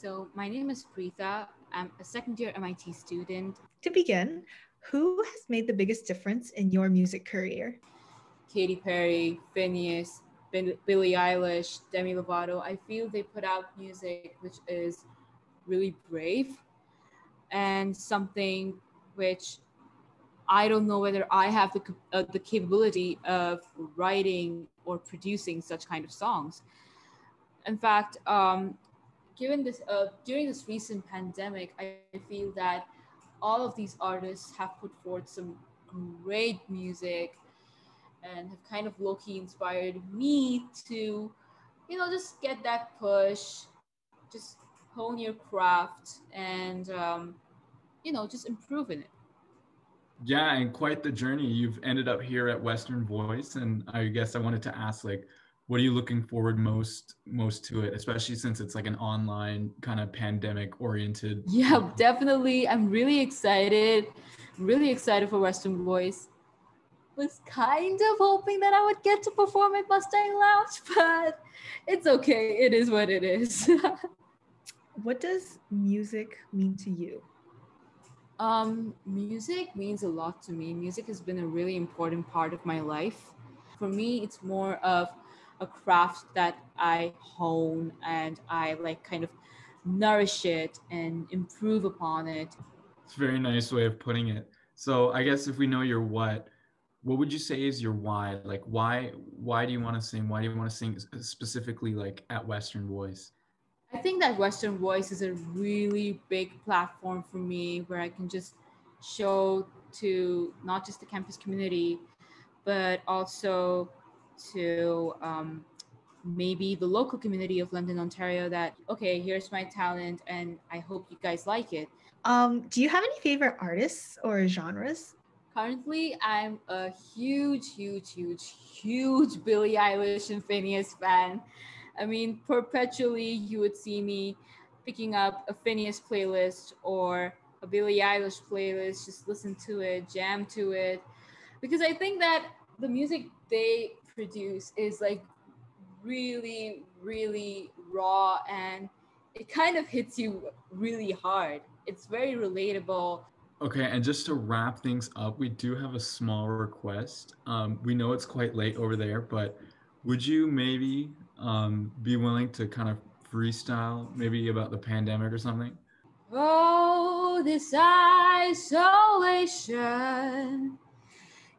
So, my name is Pritha. I'm a second year MIT student. To begin, who has made the biggest difference in your music career? Katy Perry, Finneas, Billie Eilish, Demi Lovato. I feel they put out music which is really brave and something which I don't know whether I have the, uh, the capability of writing or producing such kind of songs. In fact, um, given this, uh, during this recent pandemic, I feel that all of these artists have put forth some great music and have kind of low-key inspired me to, you know, just get that push, just hone your craft and, um, you know, just improve in it. Yeah, and quite the journey. You've ended up here at Western Voice, and I guess I wanted to ask, like, what are you looking forward most most to it, especially since it's like an online kind of pandemic oriented? Yeah, definitely. I'm really excited. really excited for Western Voice. Was kind of hoping that I would get to perform at Mustang Lounge, but it's okay. It is what it is. what does music mean to you? Um, music means a lot to me. Music has been a really important part of my life. For me, it's more of a craft that I hone and I like kind of nourish it and improve upon it. It's a very nice way of putting it. So I guess if we know your what, what would you say is your why? Like why why do you want to sing? Why do you want to sing specifically like at Western Voice? I think that Western Voice is a really big platform for me where I can just show to not just the campus community, but also to um, maybe the local community of London, Ontario that, okay, here's my talent and I hope you guys like it. Um, do you have any favorite artists or genres? Currently, I'm a huge, huge, huge, huge Billie Eilish and Finneas fan. I mean, perpetually you would see me picking up a Finneas playlist or a Billie Eilish playlist, just listen to it, jam to it. Because I think that the music they produce is like really, really raw and it kind of hits you really hard. It's very relatable. Okay, and just to wrap things up, we do have a small request. Um, we know it's quite late over there, but would you maybe um, be willing to kind of freestyle, maybe about the pandemic or something? Oh, this isolation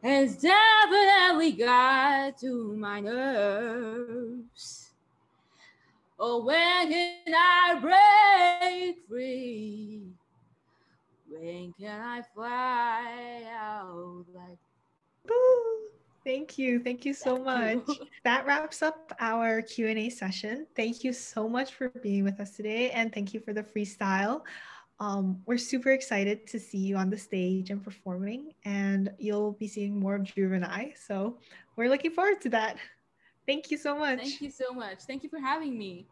has definitely got to my nerves. Oh, when can I break free? When can I fly out like? Boo. Thank you. Thank you so Thank much. You. That wraps up our Q&A session. Thank you so much for being with us today and thank you for the freestyle. Um, we're super excited to see you on the stage and performing, and you'll be seeing more of Dhruv and I. So we're looking forward to that. Thank you so much. Thank you so much. Thank you for having me.